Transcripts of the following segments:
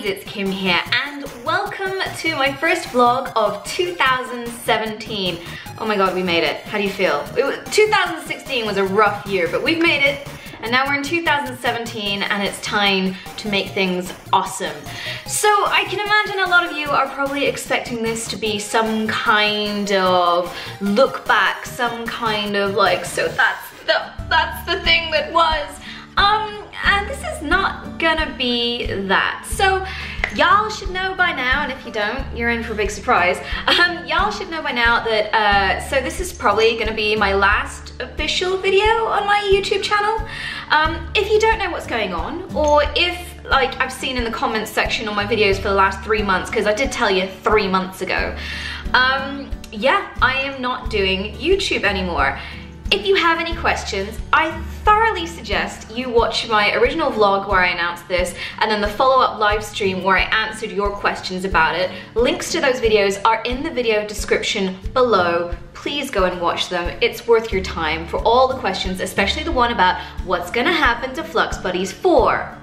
guys, it's Kim here and welcome to my first vlog of 2017. Oh my god, we made it. How do you feel? Was, 2016 was a rough year, but we've made it and now we're in 2017 and it's time to make things awesome. So I can imagine a lot of you are probably expecting this to be some kind of look back, some kind of like, so that's the, that's the thing that was. Um, and this is not gonna be that. So y'all should know by now, and if you don't, you're in for a big surprise. Um, y'all should know by now that, uh, so this is probably gonna be my last official video on my YouTube channel. Um, if you don't know what's going on, or if like I've seen in the comments section on my videos for the last three months, because I did tell you three months ago, um, yeah, I am not doing YouTube anymore. If you have any questions, I thoroughly suggest you watch my original vlog where I announced this and then the follow-up live stream where I answered your questions about it. Links to those videos are in the video description below. Please go and watch them. It's worth your time for all the questions, especially the one about what's gonna happen to Flux Buddies 4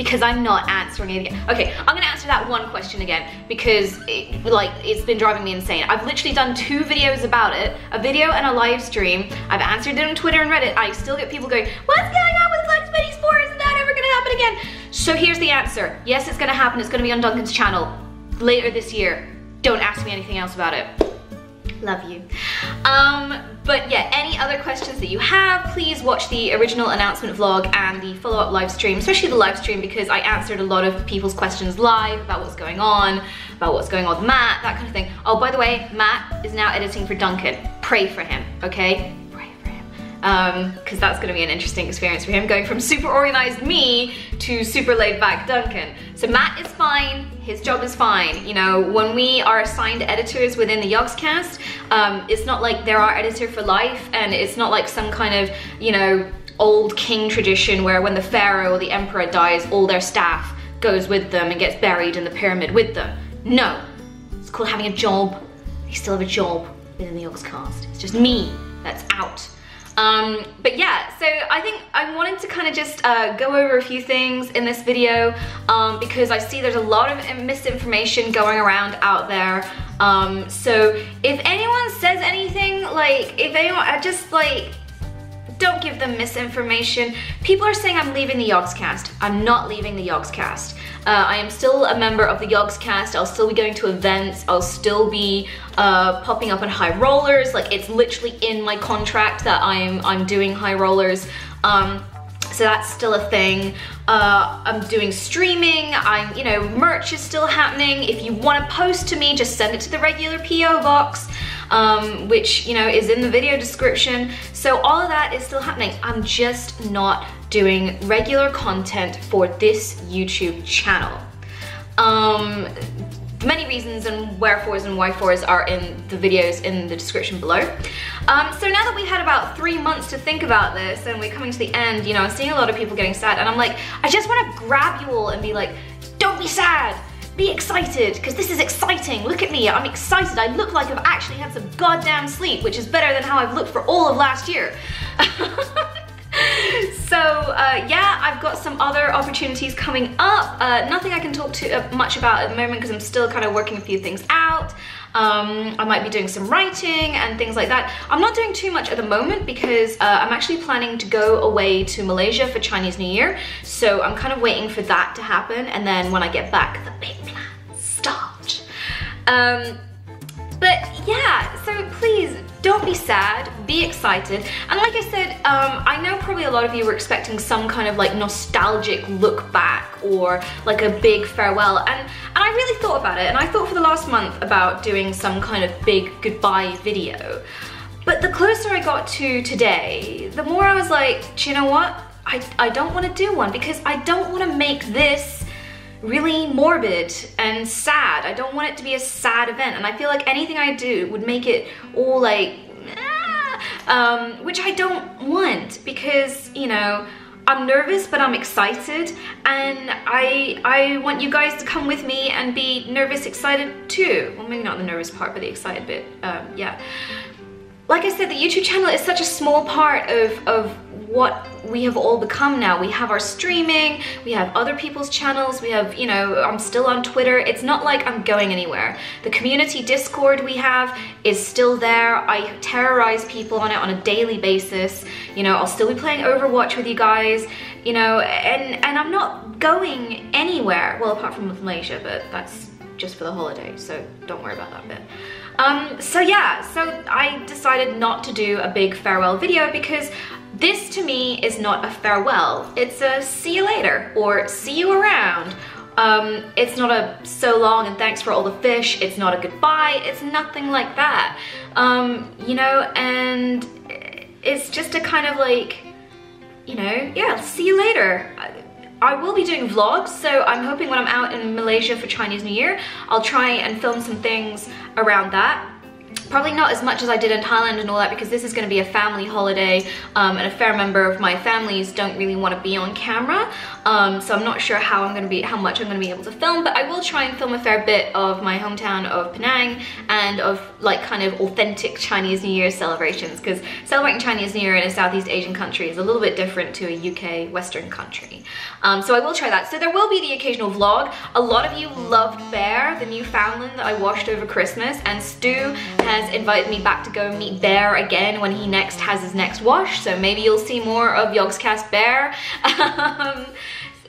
because I'm not answering it again. Okay, I'm gonna answer that one question again because it, like it's been driving me insane. I've literally done two videos about it, a video and a live stream. I've answered it on Twitter and Reddit. I still get people going, what's going on with Buddies 4? Isn't that ever gonna happen again? So here's the answer. Yes, it's gonna happen. It's gonna be on Duncan's channel later this year. Don't ask me anything else about it. Love you. Um, but yeah, any other questions that you have, please watch the original announcement vlog and the follow-up live stream, especially the live stream because I answered a lot of people's questions live about what's going on, about what's going on with Matt, that kind of thing. Oh, by the way, Matt is now editing for Duncan. Pray for him, okay? Pray for him. Because um, that's going to be an interesting experience for him, going from super organized me to super laid back Duncan. So Matt is fine, his job is fine. You know, when we are assigned editors within the Yogscast, um, it's not like they're our editor for life, and it's not like some kind of, you know, old king tradition where when the pharaoh or the emperor dies, all their staff goes with them and gets buried in the pyramid with them. No, it's called having a job. They still have a job within the Yogscast. It's just me that's out. Um, but yeah, so I think I wanted to kind of just uh, go over a few things in this video um, because I see there's a lot of misinformation going around out there. Um, so if anyone says anything, like, if anyone, I just like, don't give them misinformation. People are saying I'm leaving the Yogscast. I'm not leaving the Yogscast. Uh, I am still a member of the Yogscast. I'll still be going to events. I'll still be uh, popping up on high rollers. Like it's literally in my contract that I'm I'm doing high rollers. Um, so that's still a thing. Uh, I'm doing streaming, I'm, you know, merch is still happening. If you wanna post to me, just send it to the regular PO box, um, which, you know, is in the video description. So all of that is still happening. I'm just not doing regular content for this YouTube channel. Um, many reasons and wherefores and whyfores are in the videos in the description below. Um, so now that we've had about three months to think about this and we're coming to the end, you know, I'm seeing a lot of people getting sad and I'm like, I just want to grab you all and be like, don't be sad, be excited, because this is exciting. Look at me, I'm excited. I look like I've actually had some goddamn sleep, which is better than how I've looked for all of last year. so uh, yeah, I've got some other opportunities coming up. Uh, nothing I can talk to uh, much about at the moment because I'm still kind of working a few things out. Um, I might be doing some writing and things like that. I'm not doing too much at the moment because uh, I'm actually planning to go away to Malaysia for Chinese New Year. So I'm kind of waiting for that to happen. And then when I get back, the big plans start. Um, but yeah, so please don't be sad, be excited. And like I said, um, I know probably a lot of you were expecting some kind of like nostalgic look back or like a big farewell. And, and I really thought about it and I thought for the last month about doing some kind of big goodbye video. But the closer I got to today, the more I was like, do you know what? I, I don't want to do one because I don't want to make this really morbid and sad. I don't want it to be a sad event and I feel like anything I do would make it all like, ah, um, which I don't want because, you know, I'm nervous but I'm excited and I I want you guys to come with me and be nervous excited too. Well maybe not the nervous part but the excited bit, um, yeah. Like I said, the YouTube channel is such a small part of, of what we have all become now. We have our streaming, we have other people's channels, we have, you know, I'm still on Twitter. It's not like I'm going anywhere. The community Discord we have is still there. I terrorize people on it on a daily basis. You know, I'll still be playing Overwatch with you guys, you know, and, and I'm not going anywhere. Well, apart from with Malaysia, but that's just for the holiday, so don't worry about that bit. Um, so yeah, so I decided not to do a big farewell video because this to me is not a farewell. It's a see you later or see you around. Um, it's not a so long and thanks for all the fish. It's not a goodbye. It's nothing like that. Um, you know, and it's just a kind of like, you know, yeah, see you later. I will be doing vlogs, so I'm hoping when I'm out in Malaysia for Chinese New Year, I'll try and film some things around that. Probably not as much as I did in Thailand and all that because this is going to be a family holiday um, and a fair member of my families don't really want to be on camera. Um, so I'm not sure how I'm going to be, how much I'm going to be able to film, but I will try and film a fair bit of my hometown of Penang and of like kind of authentic Chinese New Year celebrations because celebrating Chinese New Year in a Southeast Asian country is a little bit different to a UK Western country. Um, so I will try that. So there will be the occasional vlog. A lot of you loved Bear, the Newfoundland that I washed over Christmas, and Stu has invited me back to go meet Bear again when he next has his next wash. So maybe you'll see more of Yogscast Bear. um,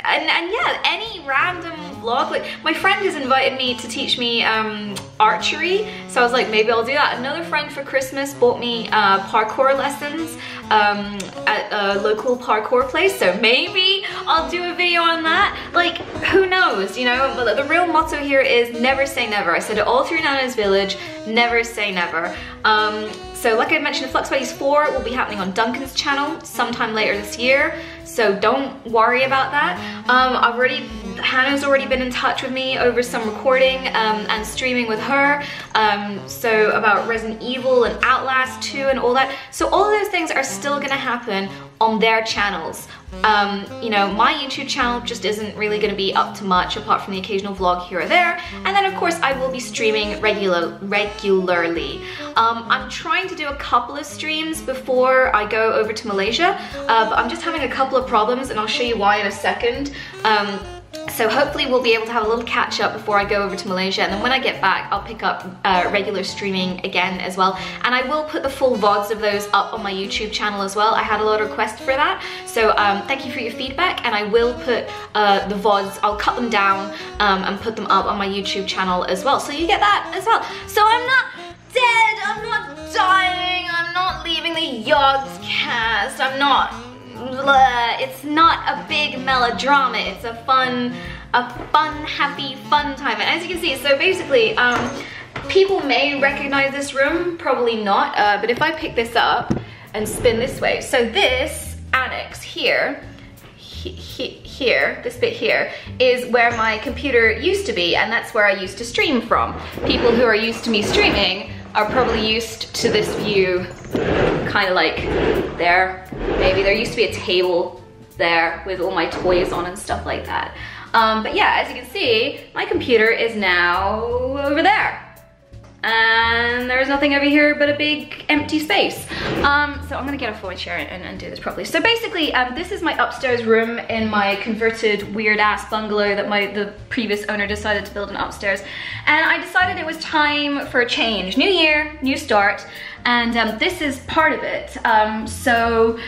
and, and yeah, any random vlog, like my friend has invited me to teach me um, archery, so I was like, maybe I'll do that. Another friend for Christmas bought me uh, parkour lessons um, at a local parkour place, so maybe I'll do a video on that. Like, who knows, you know? But the real motto here is never say never. I said it all through Nano's Village, never say never. Um, so like I mentioned, Flux Buddies 4 will be happening on Duncan's channel sometime later this year. So don't worry about that. Um, I've already, Hannah's already been in touch with me over some recording um, and streaming with her. Um, so about Resident Evil and Outlast 2 and all that. So all those things are still gonna happen on their channels. Um, you know, my YouTube channel just isn't really gonna be up to much apart from the occasional vlog here or there. And then of course I will be streaming regular, regularly. Um, I'm trying to do a couple of streams before I go over to Malaysia, uh, but I'm just having a couple of problems and I'll show you why in a second. Um, so hopefully we'll be able to have a little catch up before I go over to Malaysia. And then when I get back I'll pick up uh, regular streaming again as well. And I will put the full VODs of those up on my YouTube channel as well. I had a lot of requests for that. So um, thank you for your feedback. And I will put uh, the VODs, I'll cut them down um, and put them up on my YouTube channel as well. So you get that as well. So I'm not dead, I'm not dying, I'm not leaving the Yogscast, I'm not It's not a big melodrama. It's a fun, a fun, happy, fun time. And as you can see, so basically, um, people may recognize this room, probably not. Uh, but if I pick this up and spin this way, so this annex here, he, he, here, this bit here, is where my computer used to be, and that's where I used to stream from. People who are used to me streaming are probably used to this view kind of like there. Maybe there used to be a table there with all my toys on and stuff like that. Um, but yeah as you can see my computer is now over there and there's nothing over here but a big empty space. Um, so I'm gonna get a phone chair and, and, do this properly. So basically, um, this is my upstairs room in my converted weird ass bungalow that my the previous owner decided to build an upstairs. And I decided it was time for a change. New year, new start, and um, this is part of it. Um, so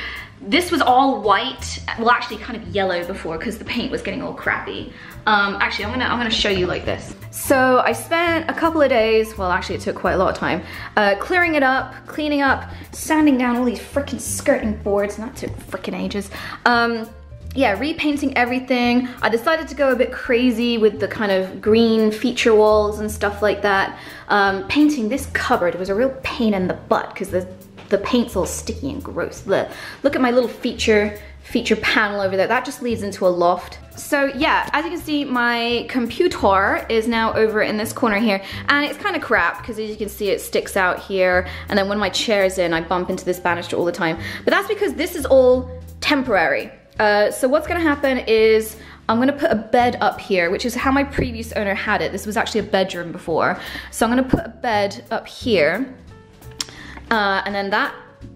this was all white, well actually kind of yellow before because the paint was getting all crappy. Um, actually, I'm gonna, I'm gonna show you like this. So I spent a couple of days, well actually it took quite a lot of time, uh, clearing it up, cleaning up, sanding down all these freaking skirting boards, and that took freaking ages. Um, yeah, repainting everything. I decided to go a bit crazy with the kind of green feature walls and stuff like that. Um, painting this cupboard was a real pain in the butt because the, the paint's all sticky and gross. Look, look at my little feature feature panel over there. That just leads into a loft. So yeah, as you can see, my computer is now over in this corner here, and it's kind of crap because as you can see, it sticks out here. And then when my chair's in, I bump into this banister all the time. But that's because this is all temporary. Uh, so what's gonna happen is I'm gonna put a bed up here, which is how my previous owner had it. This was actually a bedroom before. So I'm gonna put a bed up here, uh, and then that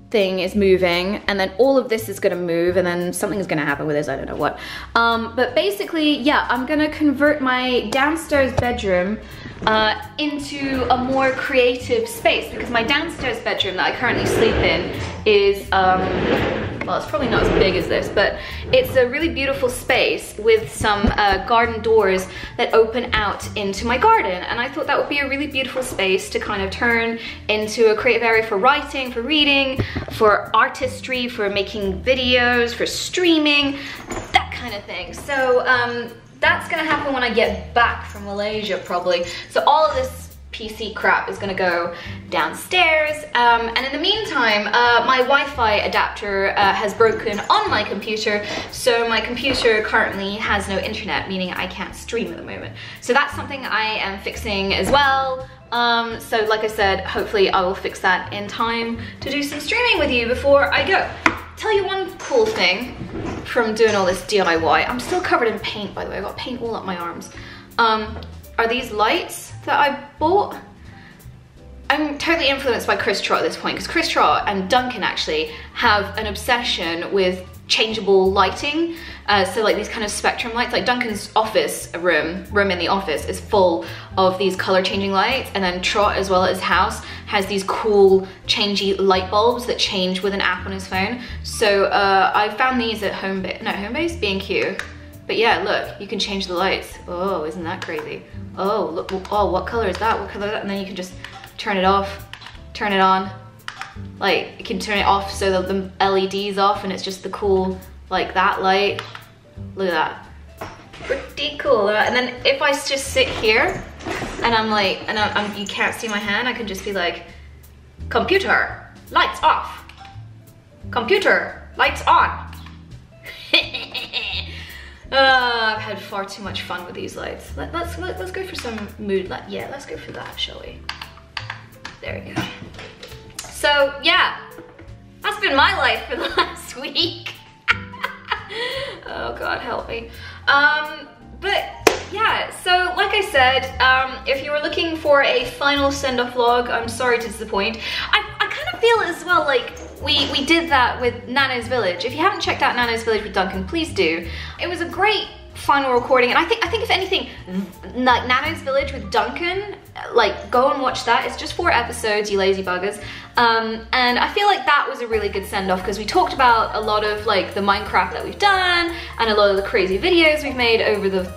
thing is moving and then all of this is gonna move and then something's gonna happen with this, I don't know what. Um, but basically, yeah, I'm gonna convert my downstairs bedroom uh, into a more creative space because my downstairs bedroom that I currently sleep in is, um, well, it's probably not as big as this, but it's a really beautiful space with some uh, garden doors that open out into my garden. And I thought that would be a really beautiful space to kind of turn into a creative area for writing, for reading, for artistry, for making videos, for streaming, that kind of thing. So um, that's gonna happen when I get back from Malaysia probably. So all of this PC crap is gonna go downstairs. Um, and in the meantime, uh, my Wi-Fi adapter uh, has broken on my computer, so my computer currently has no internet, meaning I can't stream at the moment. So that's something I am fixing as well. Um, so like I said, hopefully I will fix that in time to do some streaming with you before I go. Tell you one cool thing from doing all this DIY. I'm still covered in paint, by the way. I got paint all up my arms. Um, are these lights that I bought. I'm totally influenced by Chris Trott at this point because Chris Trott and Duncan actually have an obsession with changeable lighting. Uh, so like these kind of spectrum lights, like Duncan's office room, room in the office is full of these color changing lights and then Trott as well as house has these cool changey light bulbs that change with an app on his phone. So uh, I found these at Homebase, no Homebase, B&Q. But yeah, look, you can change the lights. Oh, isn't that crazy? Oh, look, oh, what color is that? What color that? And then you can just turn it off, turn it on. Like, you can turn it off so that the LED's off and it's just the cool, like that light. Look at that. Pretty cool. And then if I just sit here and I'm like, and I'm, you can't see my hand, I can just be like, computer, lights off. Computer, lights on. Uh, I've had far too much fun with these lights. Let, us let, us go for some mood light. Yeah, let's go for that, shall we? There we go. So yeah, that's been my life for the last week. oh God, help me. Um, but yeah, so like I said, um, if you were looking for a final send-off vlog, I'm sorry to disappoint. I, I kind of feel as well like we, we did that with Nano's Village. If you haven't checked out Nano's Village with Duncan, please do. It was a great final recording. And I think I think if anything like Nano's Village with Duncan like go and watch that. It's just four episodes you lazy buggers. Um, and I feel like that was a really good send-off because we talked about a lot of like the Minecraft that we've done and a lot of the crazy videos we've made over the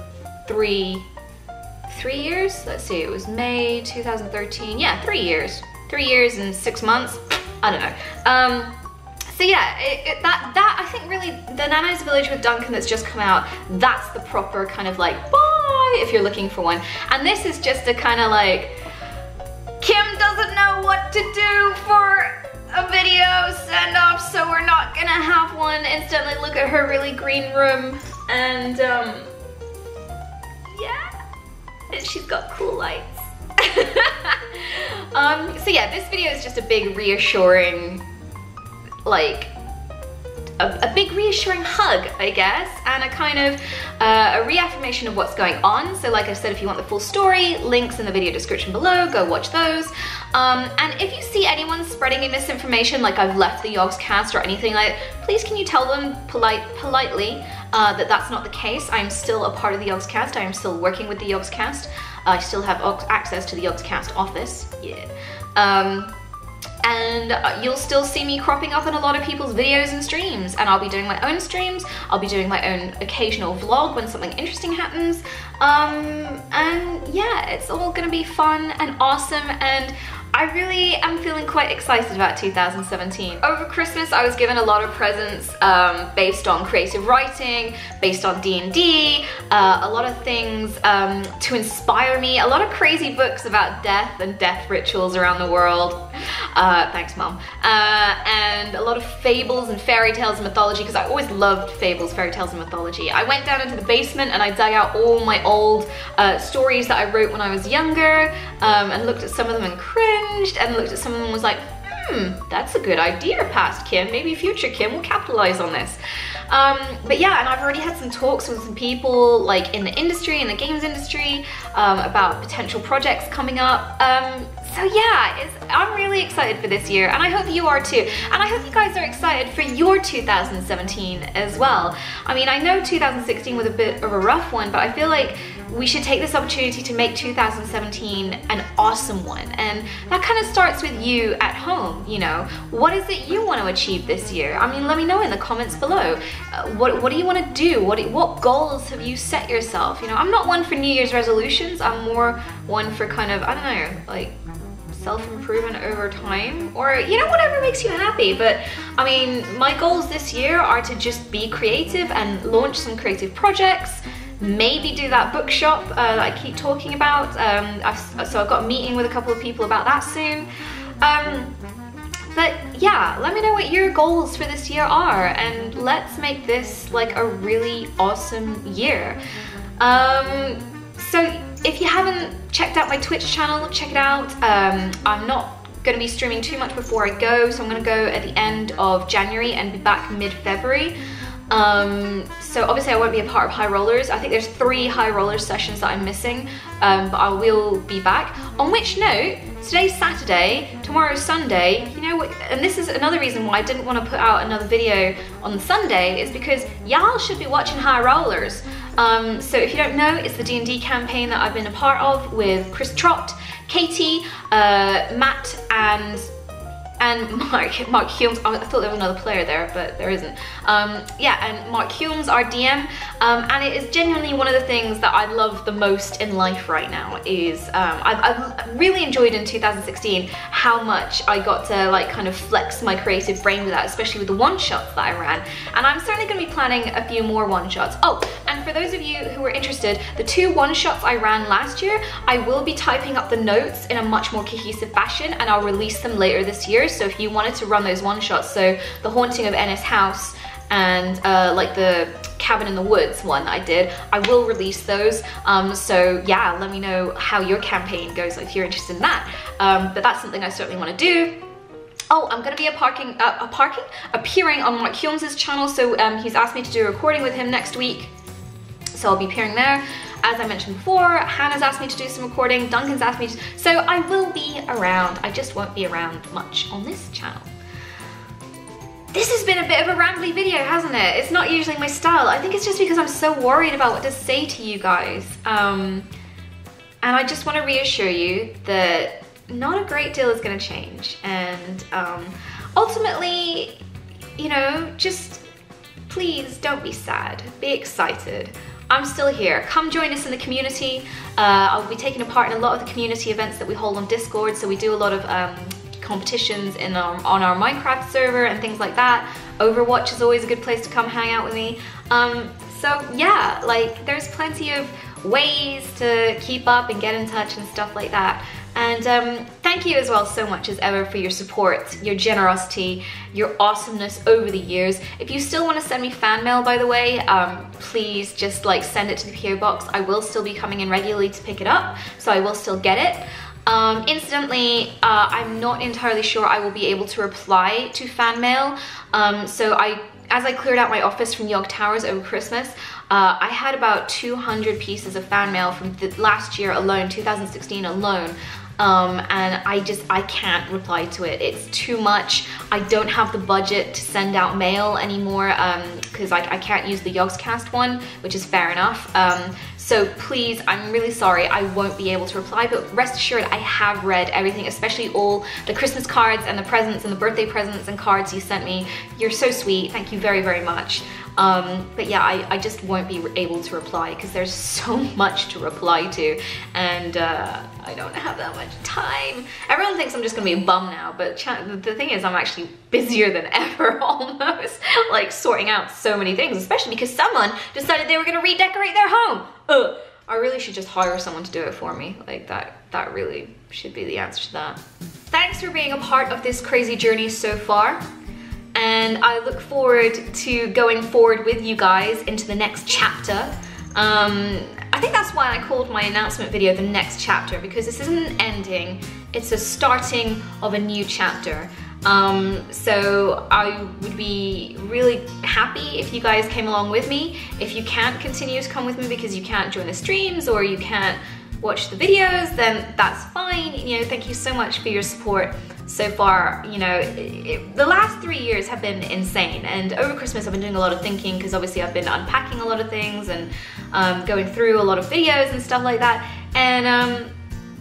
three three years? Let's see it was May 2013 yeah three years. Three years and six months. I don't know. Um, so yeah, it, it, that, that think really, the Nano's Village with Duncan that's just come out, that's the proper kind of like, bye, if you're looking for one. And this is just a kind of like, Kim doesn't know what to do for a video send off, so we're not gonna have one. Instantly look at her really green room and um, yeah, and she's got cool lights. um, so yeah, this video is just a big reassuring, like, a, a, big reassuring hug, I guess, and a kind of uh, a reaffirmation of what's going on. So like I said, if you want the full story, links in the video description below, go watch those. Um, and if you see anyone spreading any misinformation, like I've left the Yogscast or anything like please can you tell them polite, politely uh, that that's not the case. I'm still a part of the Yogscast. I am still working with the Yogscast. I still have access to the Yogscast office. Yeah. Um, and uh, you'll still see me cropping up in a lot of people's videos and streams. And I'll be doing my own streams. I'll be doing my own occasional vlog when something interesting happens. Um, and yeah it's all gonna be fun and awesome. And I really am feeling quite excited about 2017. Over Christmas, I was given a lot of presents um, based on creative writing, based on D&D, uh, a lot of things um, to inspire me, a lot of crazy books about death and death rituals around the world. Uh, thanks, Mom. Uh, and a lot of fables and fairy tales and mythology, because I always loved fables, fairy tales, and mythology. I went down into the basement and I dug out all my old uh, stories that I wrote when I was younger um, and looked at some of them and cringed and looked at someone and was like, hmm, that's a good idea, past Kim. Maybe future Kim will capitalize on this. Um, but yeah, and I've already had some talks with some people like in the industry, in the games industry, um, about potential projects coming up. Um, so yeah, I'm really excited for this year and I hope you are too. And I hope you guys are excited for your 2017 as well. I mean, I know 2016 was a bit of a rough one, but I feel like we should take this opportunity to make 2017 an awesome one. And that kind of starts with you at home, you know. What is it you want to achieve this year? I mean, let me know in the comments below. Uh, what, what do you want to do? What, what goals have you set yourself? You know, I'm not one for New Year's resolutions. I'm more one for kind of, I don't know, like self-improvement over time or you know whatever makes you happy but I mean my goals this year are to just be creative and launch some creative projects maybe do that bookshop uh, that I keep talking about. Um, I've, so I've got a meeting with a couple of people about that soon. Um, but yeah, let me know what your goals for this year are and let's make this like a really awesome year. Um, so if you haven't checked out my Twitch channel, check it out. Um, I'm not going to be streaming too much before I go, so I'm going to go at the end of January and be back mid-February. Um, so obviously I won't be a part of High Rollers. I think there's three High Rollers sessions that I'm missing, um, but I will be back. On which note, today's Saturday, tomorrow's Sunday, you know what, and this is another reason why I didn't want to put out another video on Sunday, is because y'all should be watching High Rollers. Um, so if you don't know, it's the D&D campaign that I've been a part of with Chris Trott, Katie, uh, Matt, and and Mark, Mark Hulmes, I thought there was another player there, but there isn't. Um, yeah, and Mark Hulmes, our DM, um, and it is genuinely one of the things that I love the most in life right now is, um, I've, I've, really enjoyed in 2016 how much I got to like kind of flex my creative brain with that, especially with the one-shots that I ran. And I'm certainly gonna be planning a few more one-shots. Oh, and for those of you who are interested, the two one-shots I ran last year, I will be typing up the notes in a much more cohesive fashion and I'll release them later this year so if you wanted to run those one shots, so the Haunting of Ennis House and uh, like the Cabin in the Woods one I did, I will release those. Um, so yeah, let me know how your campaign goes if you're interested in that. Um, but that's something I certainly want to do. Oh, I'm gonna be a parking, uh, a parking, appearing on Mark Hulmes' channel. So um, he's asked me to do a recording with him next week. So I'll be appearing there. As I mentioned before, Hannah's asked me to do some recording, Duncan's asked me to, so I will be around. I just won't be around much on this channel. This has been a bit of a rambly video, hasn't it? It's not usually my style. I think it's just because I'm so worried about what to say to you guys. Um, and I just want to reassure you that not a great deal is going to change. And um, ultimately, you know, just please don't be sad. Be excited. I'm still here. Come join us in the community. Uh, I'll be taking a part in a lot of the community events that we hold on Discord. So we do a lot of um, competitions in our, on our Minecraft server and things like that. Overwatch is always a good place to come hang out with me. Um, so yeah, like there's plenty of ways to keep up and get in touch and stuff like that. And um, thank you as well so much as ever for your support, your generosity, your awesomeness over the years. If you still want to send me fan mail, by the way, um, please just like send it to the PO box. I will still be coming in regularly to pick it up, so I will still get it. Um, incidentally, uh, I'm not entirely sure I will be able to reply to fan mail. Um, so I, as I cleared out my office from Yog Towers over Christmas, uh, I had about 200 pieces of fan mail from last year alone, 2016 alone, um, and I just, I can't reply to it. It's too much. I don't have the budget to send out mail anymore because um, I, I, can't use the Yogscast one, which is fair enough. Um, so please, I'm really sorry, I won't be able to reply, but rest assured I have read everything, especially all the Christmas cards and the presents and the birthday presents and cards you sent me. You're so sweet, thank you very, very much. Um, but yeah, I, I, just won't be able to reply because there's so much to reply to and uh, I don't have that much time. Everyone thinks I'm just gonna be a bum now, but the thing is I'm actually busier than ever almost, like sorting out so many things, especially because someone decided they were gonna redecorate their home. Ugh. I really should just hire someone to do it for me. Like that, that really should be the answer to that. Thanks for being a part of this crazy journey so far and I look forward to going forward with you guys into the next chapter. Um, I think that's why I called my announcement video the next chapter because this isn't an ending, it's a starting of a new chapter. Um, so I would be really happy if you guys came along with me. If you can't continue to come with me because you can't join the streams or you can't watch the videos, then that's fine. You know, thank you so much for your support so far. You know, it, it, the last three years have been insane. And over Christmas, I've been doing a lot of thinking because obviously I've been unpacking a lot of things and um, going through a lot of videos and stuff like that. And um,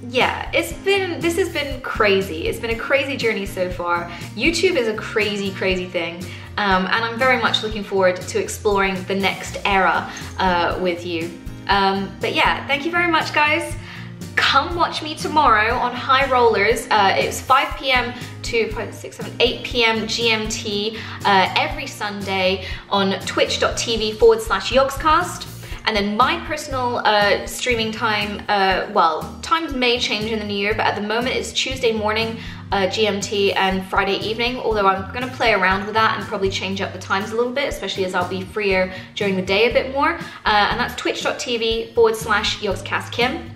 yeah, it's been, this has been crazy. It's been a crazy journey so far. YouTube is a crazy, crazy thing. Um, and I'm very much looking forward to exploring the next era uh, with you. Um, but yeah, thank you very much guys. Come watch me tomorrow on High Rollers. Uh, it's 5 p.m. to 5, 6, 7, 8 p.m. GMT uh, every Sunday on twitch.tv forward slash yogscast. And then my personal uh, streaming time, uh, well, times may change in the new year, but at the moment it's Tuesday morning uh, GMT and Friday evening, although I'm gonna play around with that and probably change up the times a little bit, especially as I'll be freer during the day a bit more. Uh, and that's twitch.tv forward slash yogscastkim.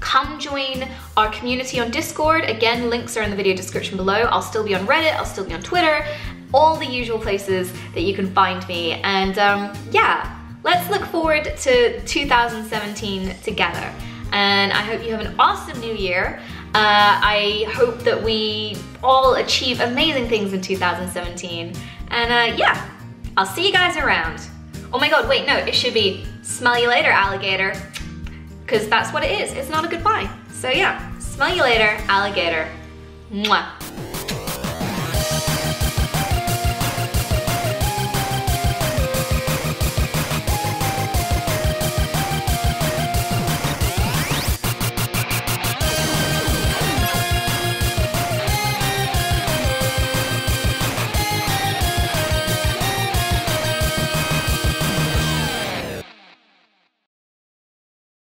Come join our community on Discord. Again, links are in the video description below. I'll still be on Reddit, I'll still be on Twitter, all the usual places that you can find me. And um, yeah, let's look forward to 2017 together. And I hope you have an awesome new year. Uh, I hope that we all achieve amazing things in 2017. And uh, yeah, I'll see you guys around. Oh my god, wait, no, it should be smell you later, alligator. Because that's what it is, it's not a goodbye. So yeah, smell you later, alligator. Mwah.